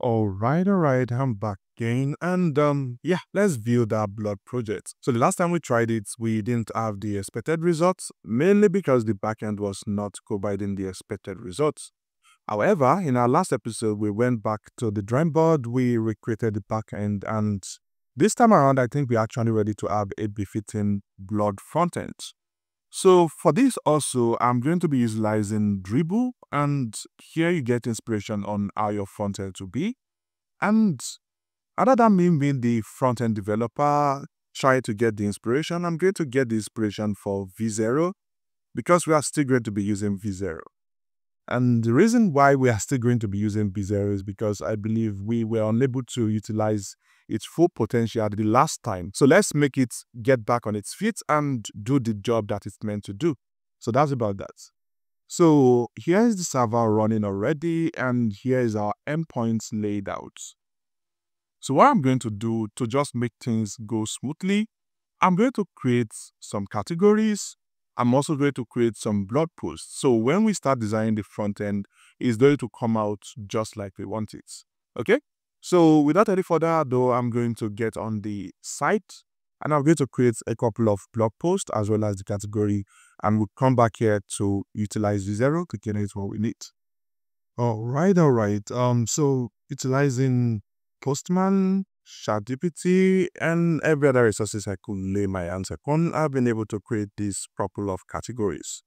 All right, all right, I'm back again. And um, yeah, let's view that blood project. So the last time we tried it, we didn't have the expected results, mainly because the backend was not providing the expected results. However, in our last episode, we went back to the drawing board, we recreated the backend, and this time around, I think we're actually ready to have a befitting blood frontend. So for this also, I'm going to be utilizing Dribbble and here you get inspiration on how your front end to be. And other than me being the front end developer, try to get the inspiration, I'm going to get the inspiration for V0 because we are still going to be using V0. And the reason why we are still going to be using V0 is because I believe we were unable to utilize its full potential at the last time. So let's make it get back on its feet and do the job that it's meant to do. So that's about that. So here is the server running already and here is our endpoints laid out. So what I'm going to do to just make things go smoothly, I'm going to create some categories. I'm also going to create some blog posts. So when we start designing the front end, it's going to come out just like we want it. Okay? So without any further ado, I'm going to get on the site and I'm going to create a couple of blog posts as well as the category and we'll come back here to utilize V0 to generate what we need. All right, all right. Um, so utilizing Postman, ChatGPT, and every other resources I could lay my hands upon, I've been able to create this couple of categories.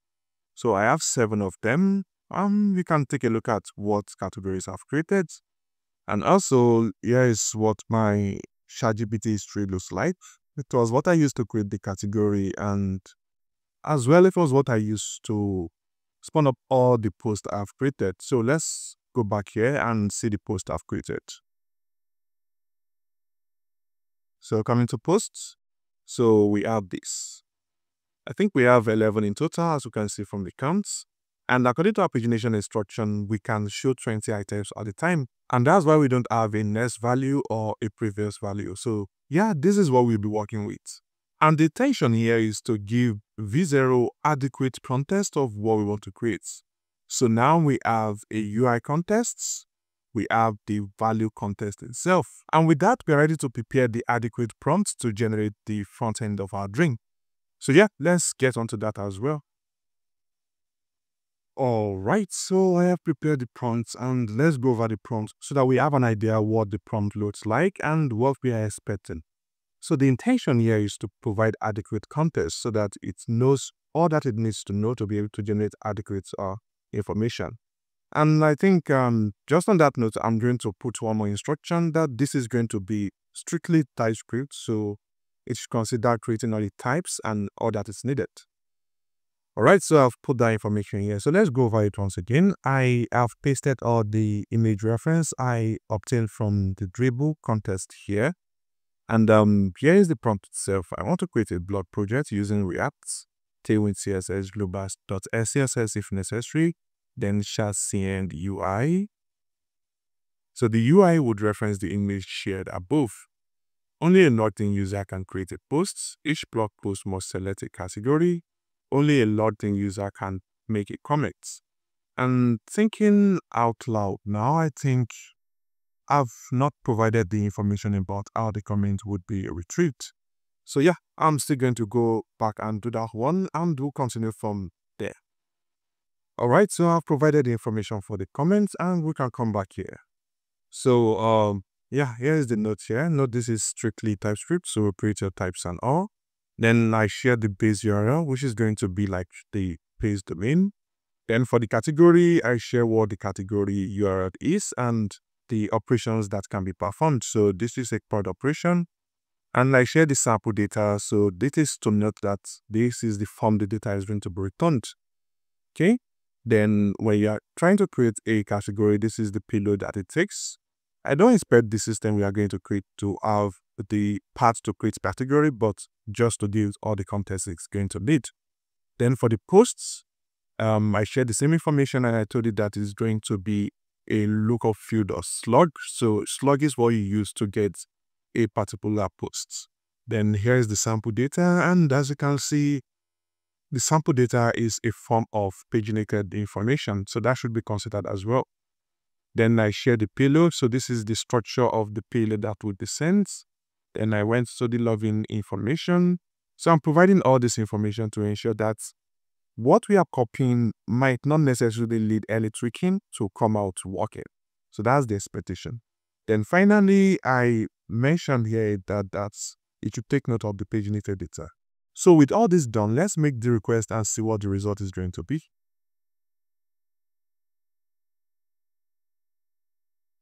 So I have seven of them. Um, we can take a look at what categories I've created. And also, here is what my ChatGPT history looks like. It was what I used to create the category and as well it was what I used to spawn up all the posts I've created. So let's go back here and see the post I've created. So coming to posts, so we have this. I think we have 11 in total as you can see from the counts. And according to our pagination instruction, we can show 20 items at a time. And that's why we don't have a next value or a previous value. So yeah, this is what we'll be working with. And the intention here is to give V0 adequate context of what we want to create. So now we have a UI context, we have the value context itself. And with that, we're ready to prepare the adequate prompt to generate the front end of our dream. So yeah, let's get onto that as well. All right, so I have prepared the prompts and let's go over the prompts so that we have an idea what the prompt looks like and what we are expecting. So the intention here is to provide adequate context so that it knows all that it needs to know to be able to generate adequate uh, information. And I think um, just on that note, I'm going to put one more instruction that this is going to be strictly TypeScript. So it should consider creating all the types and all that is needed. All right, so I've put that information here. So let's go over it once again. I have pasted all the image reference I obtained from the Dribbble contest here. And um, here is the prompt itself. I want to create a blog project using React, Tailwind CSS, Global.scss if necessary, then shadcn UI. So the UI would reference the image shared above. Only a logged in user can create a post. Each blog post must select a category only a logged-in user can make a comment. And thinking out loud now, I think I've not provided the information about how the comment would be retrieved. So yeah, I'm still going to go back and do that one and do continue from there. Alright, so I've provided the information for the comments and we can come back here. So um yeah, here's the note here. Note this is strictly TypeScript, so repeat your types and all. Then I share the base URL, which is going to be like the base domain. Then for the category, I share what the category URL is and the operations that can be performed. So this is a prod operation. And I share the sample data. So this is to note that this is the form the data is going to be returned. Okay. Then when you are trying to create a category, this is the payload that it takes. I don't expect the system we are going to create to have the path to create category, but just to deal with all the context it's going to need. Then for the posts, um, I shared the same information and I told you that it's going to be a lookup field or slug. So slug is what you use to get a particular post. Then here's the sample data. And as you can see, the sample data is a form of paginated information. So that should be considered as well. Then I share the payload. So this is the structure of the payload that would be sent. Then I went to the login information. So I'm providing all this information to ensure that what we are copying might not necessarily lead Eletrikin to come out working. So that's the expectation. Then finally, I mentioned here that that's it should take note of the page paginated editor. So with all this done, let's make the request and see what the result is going to be.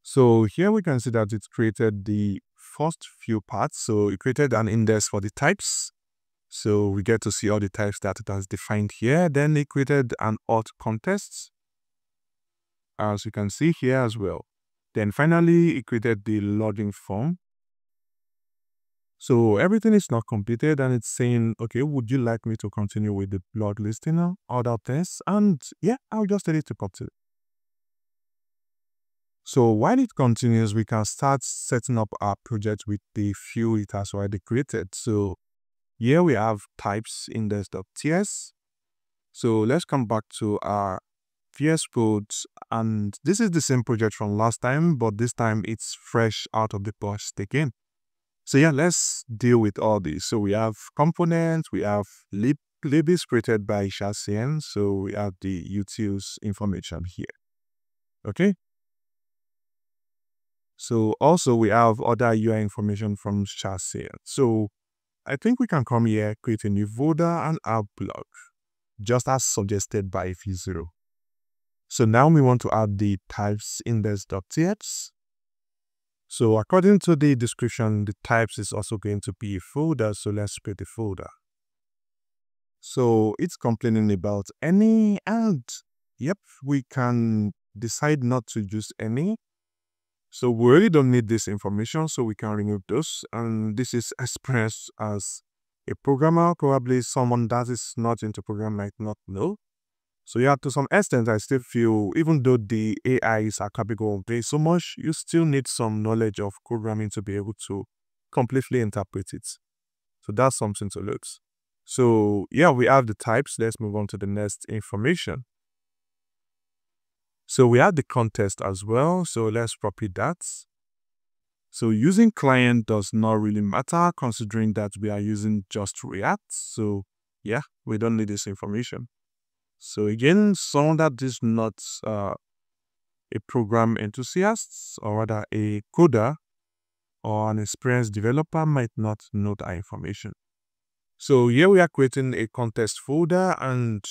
So here we can see that it created the first few parts. So it created an index for the types. So we get to see all the types that it has defined here. Then it created an auth context, as you can see here as well. Then finally, it created the login form. So everything is not completed and it's saying, okay, would you like me to continue with the blog listing now? Other tests? And yeah, I'll just tell it to continue. So while it continues, we can start setting up our project with the few it has already created. So here we have types index.ts. So let's come back to our VS Code and this is the same project from last time, but this time it's fresh out of the box again. So yeah, let's deal with all these. So we have components, we have lib libs created by shadcn. So we have the utils information here. Okay, so also we have other UI information from shadcn. So I think we can come here, create a new folder and add blog, just as suggested by v0. So now we want to add the types index.tx. So according to the description, the types is also going to be a folder. So let's create a folder. So it's complaining about any and yep, we can decide not to use any so we really don't need this information, so we can remove those. And this is expressed as a programmer, probably someone that is not into program might not know. So yeah, to some extent, I still feel even though the AIs are capable of doing so much, you still need some knowledge of programming to be able to completely interpret it. So that's something to look. So yeah, we have the types. Let's move on to the next information. So we had the context as well. So let's repeat that. So using client does not really matter considering that we are using just React. So yeah, we don't need this information. So again, someone that is not uh, a program enthusiast or rather a coder or an experienced developer might not know that information. So here we are creating a context folder and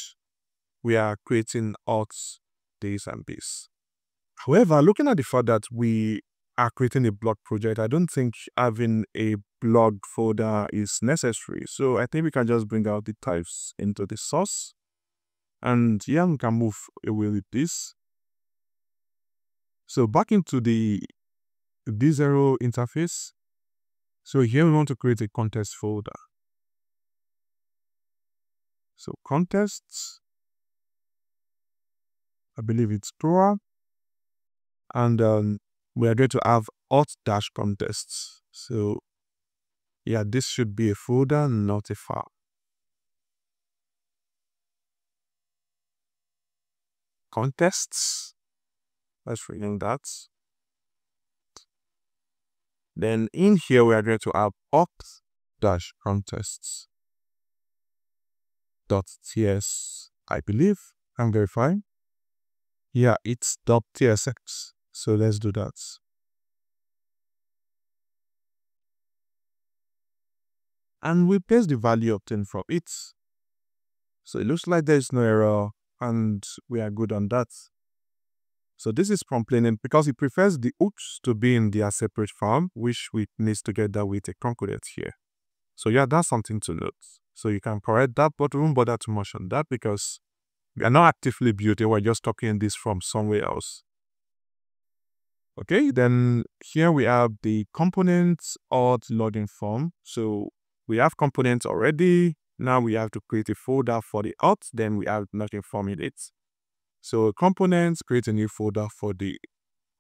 we are creating auth days and days. However, looking at the fact that we are creating a blog project, I don't think having a blog folder is necessary. So I think we can just bring out the types into the source. And yeah, we can move away with this. So back into the V0 interface. So here we want to create a context folder. So contexts I believe it's Torah. And um, we are going to have auth dash contexts. So yeah, this should be a folder, not a file. Contexts. Let's rename that. Then in here, we are going to have auth dash contexts dot ts, I believe. I'm verifying. Yeah, it's .tsx. So let's do that. And we paste the value obtained from it. So it looks like there is no error and we are good on that. So this is from complaining because it prefers the hooks to be in their separate form, which we needs together with a concordate here. So yeah, that's something to note. So you can correct that, but we won't bother too much on that because we are not actively building, we're just copying this from somewhere else. Okay, then here we have the components auth loading form. So we have components already. Now we have to create a folder for the auth, then we have nothing form in it. So components, create a new folder for the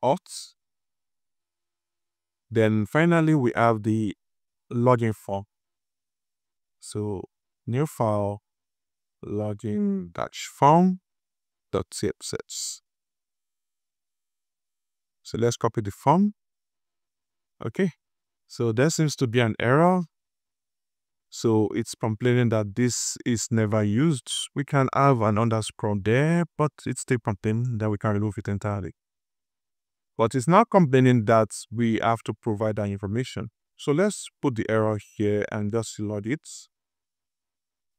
auth. Then finally, we have the login form. So new file, login mm. dash form dot css. So let's copy the form. Okay. So there seems to be an error. So it's complaining that this is never used. We can have an underscore there, but it's still complaining that we can remove it entirely. But it's not complaining that we have to provide that information. So let's put the error here and just load it.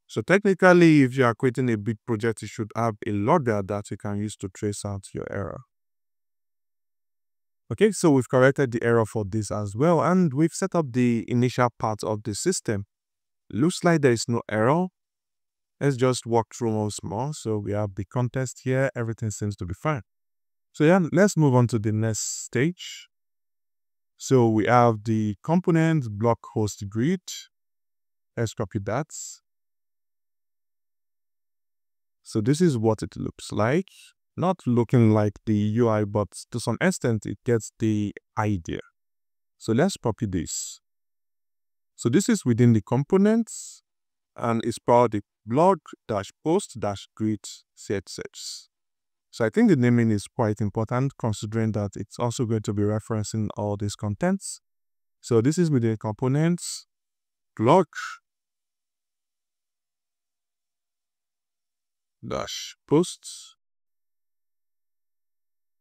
So technically, if you are creating a big project, you should have a logger that you can use to trace out your error. Okay, so we've corrected the error for this as well, and we've set up the initial part of the system. Looks like there is no error. Let's just walk through once more. So we have the context here. Everything seems to be fine. So yeah, let's move on to the next stage. So we have the component block host grid. Let's copy that. So this is what it looks like. Not looking like the UI, but to some extent, it gets the idea. So let's copy this. So this is within the components and it's called the blog dash post dash grid CSS. So I think the naming is quite important considering that it's also going to be referencing all these contents. So this is within components, blog dash posts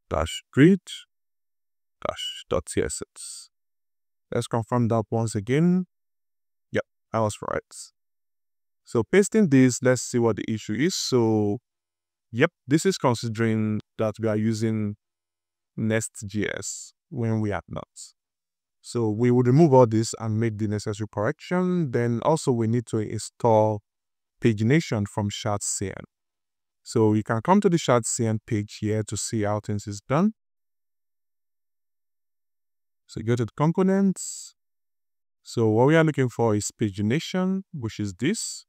dash grid dash dot css. Let's confirm that once again. Yep, I was right. So pasting this, let's see what the issue is. So, yep, this is considering that we are using Next.js when we are not. So we would remove all this and make the necessary correction. Then also we need to install pagination from shadcn. So you can come to the CN page here to see how things is done. So go to the components. So what we are looking for is pagination, which is this.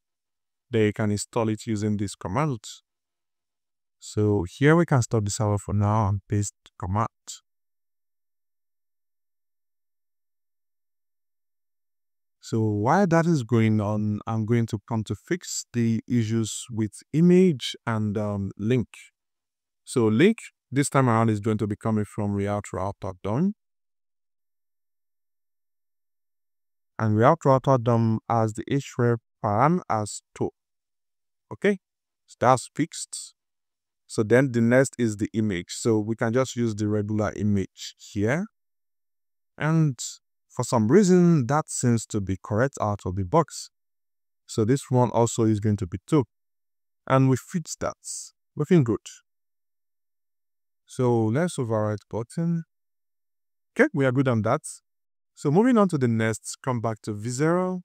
Then you can install it using this command. So here we can stop the server for now and paste command. So while that is going on, I'm going to come to fix the issues with image and um, link. So link this time around is going to be coming from React Router DOM. And React Router DOM as the href param as to. Okay, so that's fixed. So then the next is the image. So we can just use the regular image here. And for some reason, that seems to be correct out of the box. So this one also is going to be 2. And we fixed that. Looking good. So let's override button. Okay, we are good on that. So moving on to the next, come back to V0.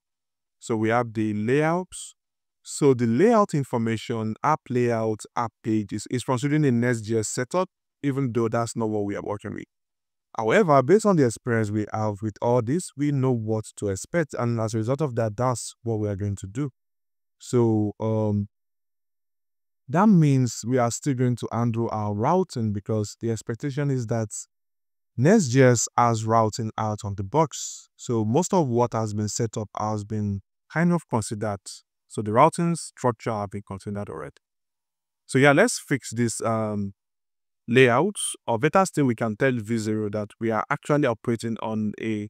So we have the layouts. So the layout information, app layout, app page is, is considering a Next.js setup, even though that's not what we are working with. However, based on the experience we have with all this, we know what to expect. And as a result of that, that's what we are going to do. So um, that means we are still going to handle our routing because the expectation is that Next.js has routing out on the box. So most of what has been set up has been kind of considered. So the routing structure have been considered already. So yeah, let's fix this um, layouts, or better still, we can tell V0 that we are actually operating on a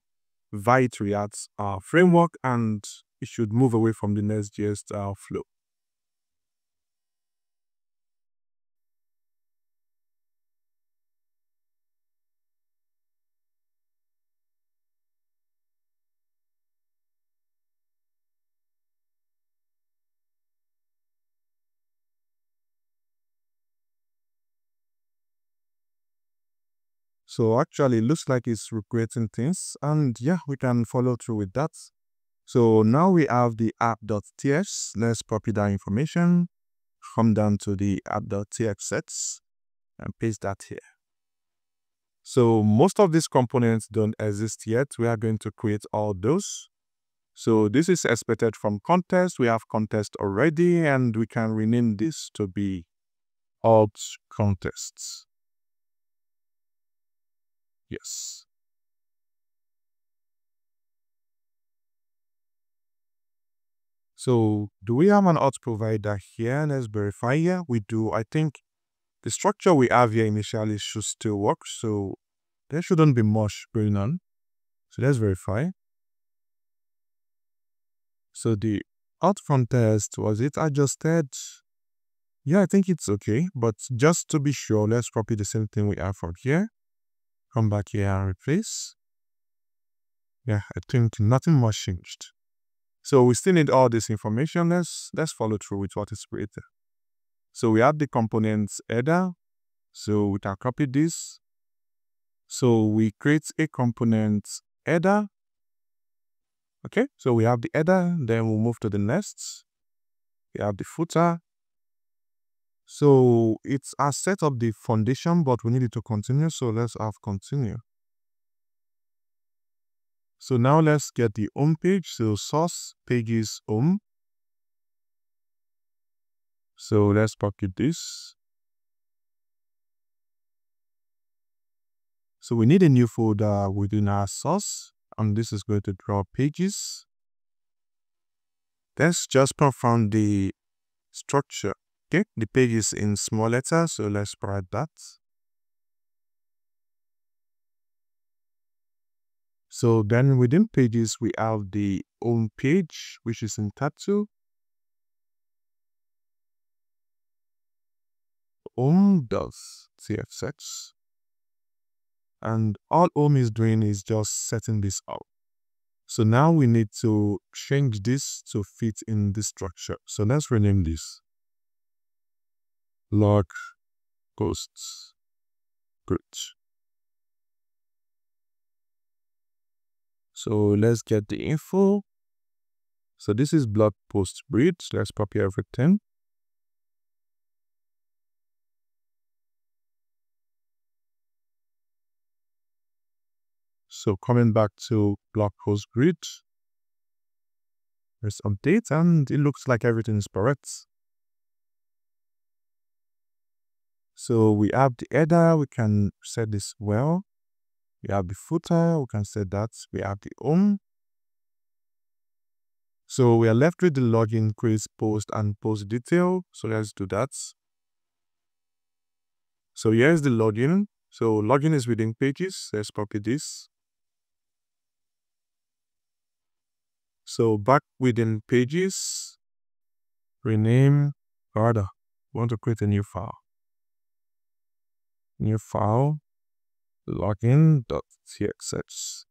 Vite React uh, framework and it should move away from the Next.js uh, flow. So actually it looks like it's recreating things and yeah, we can follow through with that. So now we have the app.ts. Let's copy that information, come down to the app.tx sets and paste that here. So most of these components don't exist yet. We are going to create all those. So this is expected from context. We have context already and we can rename this to be alt contexts. Yes. So do we have an auth provider here? Let's verify here. We do. I think the structure we have here initially should still work. So there shouldn't be much going on. So let's verify. So the out from test, was it adjusted? Yeah, I think it's okay. But just to be sure, let's copy the same thing we have from here. Come back here and replace. Yeah, I think nothing much changed. So we still need all this information. Let's, let's follow through with what is created. So we have the components header. So we can copy this. So we create a component header. Okay, so we have the header, then we'll move to the next. We have the footer. So it's a set up the foundation, but we need it to continue. So let's have continue. So now let's get the home page. So source pages home. So let's pocket this. So we need a new folder within our source and this is going to draw pages. Let's just perform the structure. Okay, the pages in small letters, so let's write that. So then within pages, we have the home page, which is in tattoo. Home does CSS. And all Home is doing is just setting this up. So now we need to change this to fit in this structure. So let's rename this. Log posts. Good. So let's get the info. So this is blog post breed. Let's copy everything. So coming back to blog post grid, there's update and it looks like everything is correct. So we have the header, we can set this well. We have the footer, we can set that. We have the home. So we are left with the login, create post and post detail. So let's do that. So here's the login. So login is within pages. Let's copy this. So back within pages, rename order. We want to create a new file. New file, login.cxx.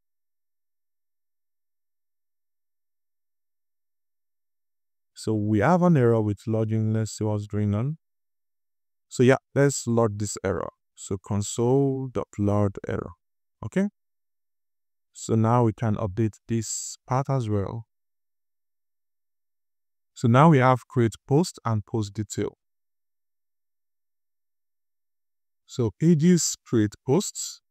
So we have an error with login. Let's see what's going on. So yeah, let's log this error. So console.log error. Okay. So now we can update this part as well. So now we have create post and post detail. So pages create posts.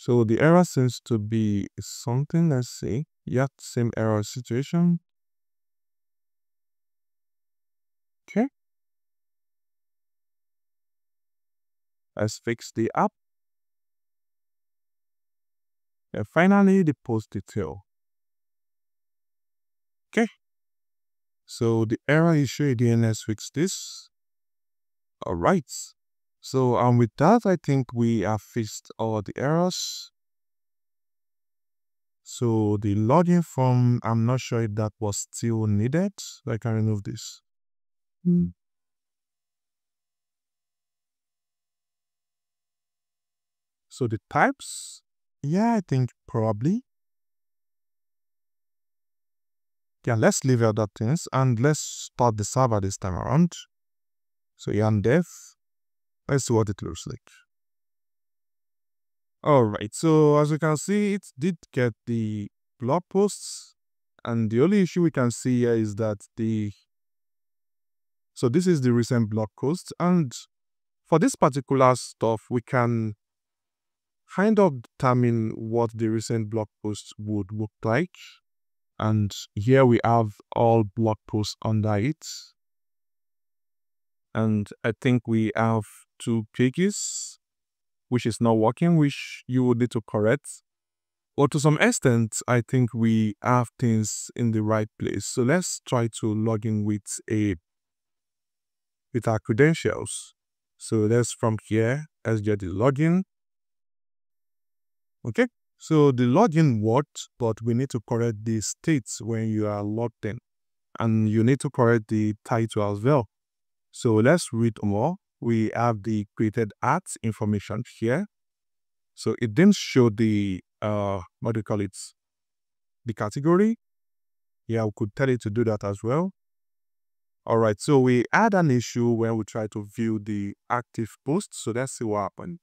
So the error seems to be something, let's see. Yet same error situation. Okay. Let's fix the app. And finally, the post detail. Okay. So the error issue again, let's fix this. All right. So um, with that, I think we have fixed all the errors. So the login form, I'm not sure if that was still needed. I can remove this. Mm. So the types, yeah, I think probably. Yeah, let's leave out that things and let's start the server this time around. So yarn dev, let's see what it looks like. Alright, so as you can see, it did get the blog posts and the only issue we can see here is that the so this is the recent blog post and for this particular stuff we can kind of determine what the recent blog post would look like. And here we have all blog posts under it. And I think we have two pages, which is not working, which you would need to correct. Or to some extent, I think we have things in the right place. So let's try to log in with a with our credentials. So let's from here, let's get the login. Okay, so the login worked, but we need to correct the states when you are logged in. And you need to correct the title as well. So let's read more. We have the created ads information here. So it didn't show the, uh, what do you call it, the category. Yeah, we could tell it to do that as well. All right, so we had an issue when we try to view the active post. So let's see what happened.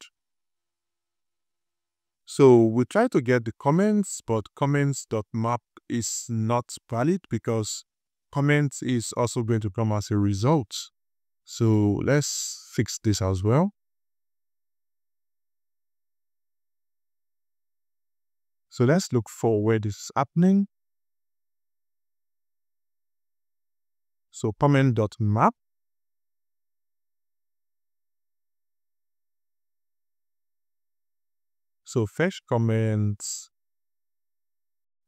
So we try to get the comments, but comments.map is not valid because comments is also going to come as a result. So let's fix this as well. So let's look for where this is happening. So comment.map. So fetch comments.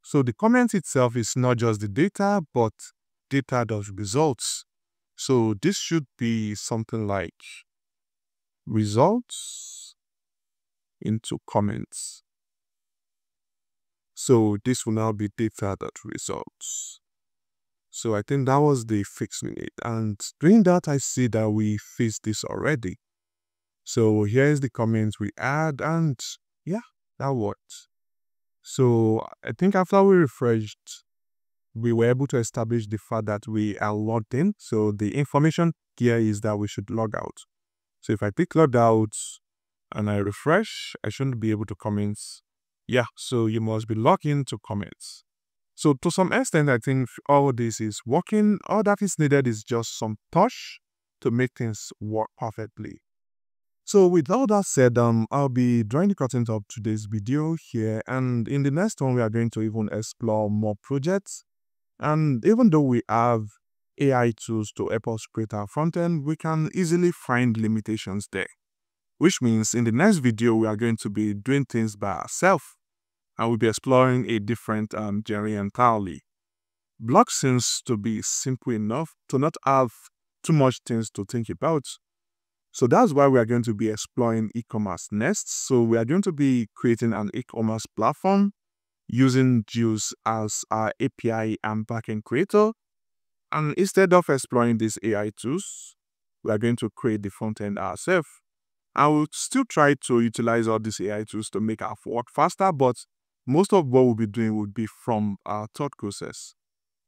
So the comment itself is not just the data, but data does results. So this should be something like results into comments. So this will now be data results. So I think that was the fix we need. And doing that, I see that we fixed this already. So here's the comments we add and yeah, that worked. So I think after we refreshed we were able to establish the fact that we are logged in. So the information here is that we should log out. So if I click log out and I refresh, I shouldn't be able to comment. Yeah, so you must be logged in to comment. So to some extent, I think all this is working. All that is needed is just some touch to make things work perfectly. So with all that said, um, I'll be drawing the curtains of today's video here. And in the next one, we are going to even explore more projects and even though we have AI tools to help us create our front end, we can easily find limitations there. Which means in the next video, we are going to be doing things by ourselves and we'll be exploring a different um, journey entirely. Blog seems to be simple enough to not have too much things to think about. So that's why we are going to be exploring e-commerce next. So we are going to be creating an e-commerce platform using Djuix as our API and backend creator. And instead of exploring these AI tools, we are going to create the front end ourselves. And we'll still try to utilize all these AI tools to make our work faster, but most of what we'll be doing would be from our thought process.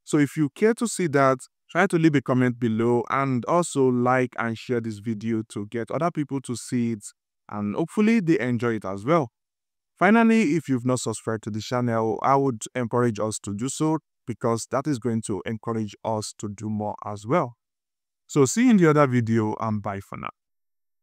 So if you care to see that, try to leave a comment below and also like and share this video to get other people to see it and hopefully they enjoy it as well. Finally, if you've not subscribed to the channel, I would encourage us to do so because that is going to encourage us to do more as well. So see you in the other video and bye for now.